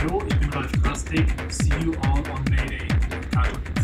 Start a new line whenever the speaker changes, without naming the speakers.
I will, if you like plastic, see you all on May Day.